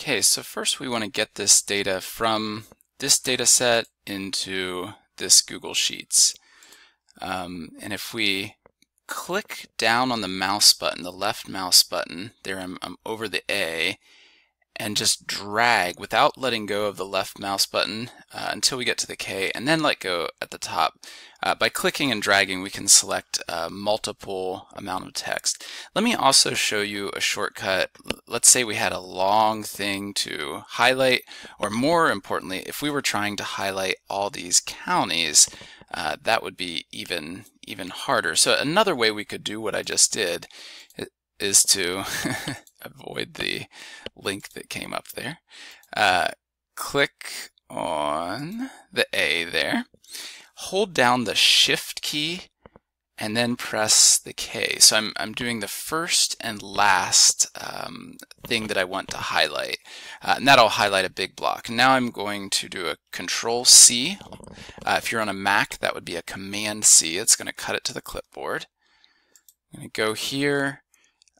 Okay, so first we want to get this data from this data set into this Google Sheets. Um, and if we click down on the mouse button, the left mouse button, there I'm, I'm over the A, and just drag without letting go of the left mouse button uh, until we get to the K and then let go at the top. Uh, by clicking and dragging we can select a multiple amount of text. Let me also show you a shortcut. Let's say we had a long thing to highlight or more importantly if we were trying to highlight all these counties uh, that would be even even harder. So another way we could do what I just did is to avoid the link that came up there. Uh, click on the A there. Hold down the Shift key and then press the K. So I'm, I'm doing the first and last um, thing that I want to highlight. Uh, and that'll highlight a big block. Now I'm going to do a Control C. Uh, if you're on a Mac, that would be a Command C. It's going to cut it to the clipboard. I'm going to go here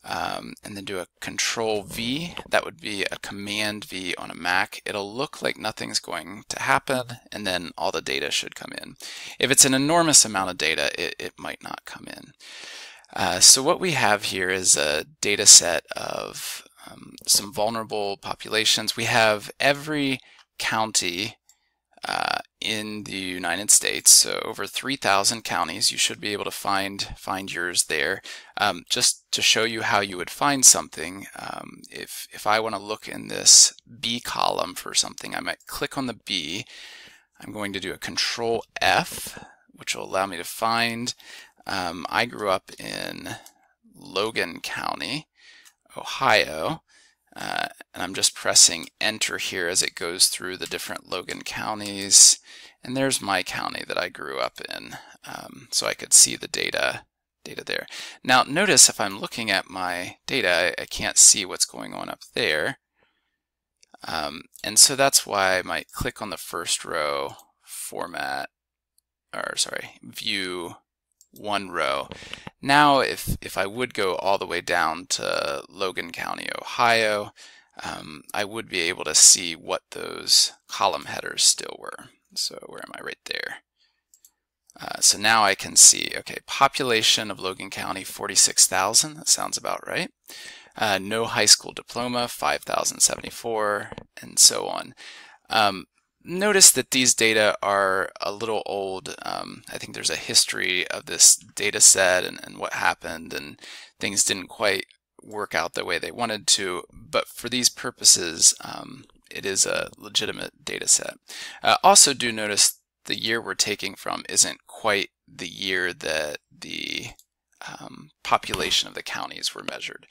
um, and then do a control V. That would be a command V on a Mac. It'll look like nothing's going to happen and then all the data should come in. If it's an enormous amount of data, it, it might not come in. Uh, so what we have here is a data set of um, some vulnerable populations. We have every county uh, in the United States, so over 3,000 counties. You should be able to find find yours there. Um, just to show you how you would find something, um, if if I want to look in this B column for something, I might click on the B. I'm going to do a Control F, which will allow me to find. Um, I grew up in Logan County, Ohio. Uh, and I'm just pressing enter here as it goes through the different Logan counties. And there's my county that I grew up in. Um, so I could see the data data there. Now notice if I'm looking at my data, I, I can't see what's going on up there. Um, and so that's why I might click on the first row, format, or sorry, view one row. Now, if, if I would go all the way down to Logan County, Ohio, um, I would be able to see what those column headers still were. So where am I? Right there. Uh, so now I can see, okay, population of Logan County, 46,000. That sounds about right. Uh, no high school diploma, 5,074, and so on. Um, notice that these data are a little old. Um, I think there's a history of this data set and, and what happened and things didn't quite work out the way they wanted to, but for these purposes, um, it is a legitimate data set. Uh, also do notice the year we're taking from isn't quite the year that the um, population of the counties were measured.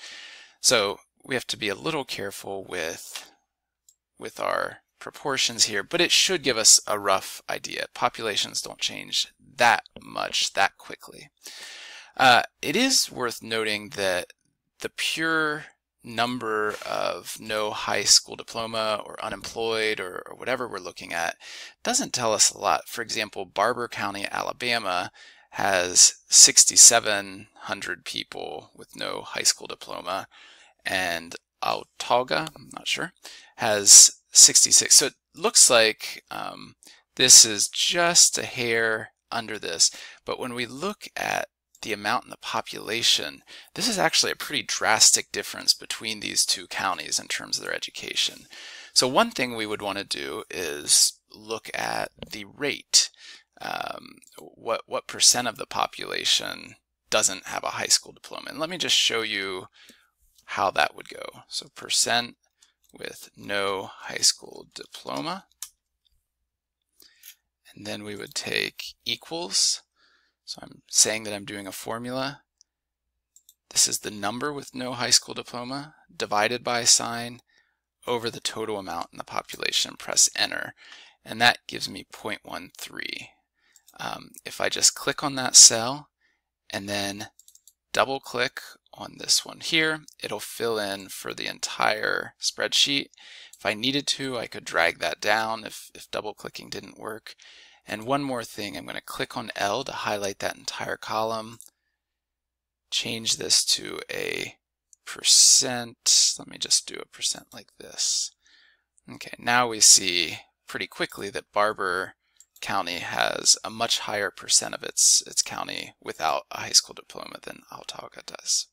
So we have to be a little careful with with our proportions here, but it should give us a rough idea. Populations don't change that much that quickly. Uh, it is worth noting that the pure number of no high school diploma or unemployed or, or, whatever we're looking at doesn't tell us a lot. For example, Barbour County, Alabama has 6,700 people with no high school diploma and Autauga, I'm not sure, has 66. So it looks like um, this is just a hair under this. But when we look at the amount in the population, this is actually a pretty drastic difference between these two counties in terms of their education. So one thing we would want to do is look at the rate. Um, what, what percent of the population doesn't have a high school diploma? And let me just show you how that would go. So percent with no high school diploma. And then we would take equals. So I'm saying that I'm doing a formula. This is the number with no high school diploma divided by sign over the total amount in the population. Press enter. And that gives me 0.13. Um, if I just click on that cell and then double click on this one here, it'll fill in for the entire spreadsheet. If I needed to, I could drag that down if, if double clicking didn't work. And one more thing, I'm going to click on L to highlight that entire column. Change this to a percent. Let me just do a percent like this. Okay, now we see pretty quickly that Barbour County has a much higher percent of its its county without a high school diploma than Autauga does.